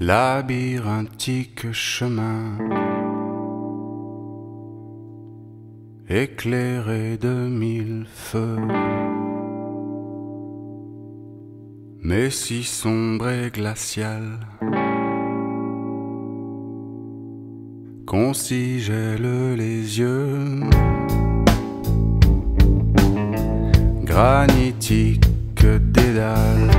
Labyrinthique chemin éclairé de mille feux, mais si sombre et glacial qu'on s'y gèle les yeux, granitique dédale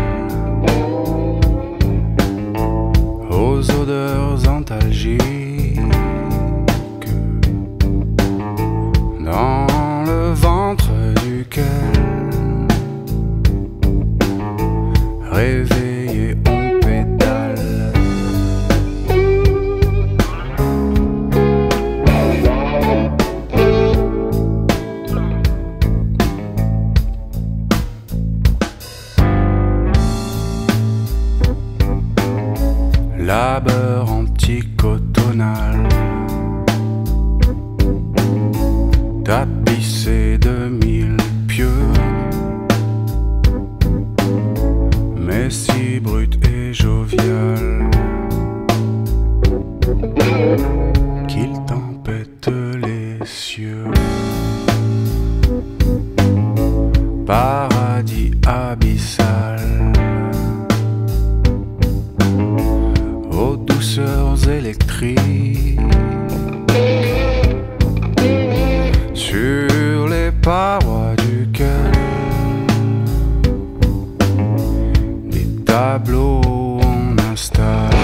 Labeur anticotonal tapissé de mille pieux, mais si brut et jovial qu'il tempête les cieux. Paradis abyssal sur les parois du cœur. Des tableaux en installe.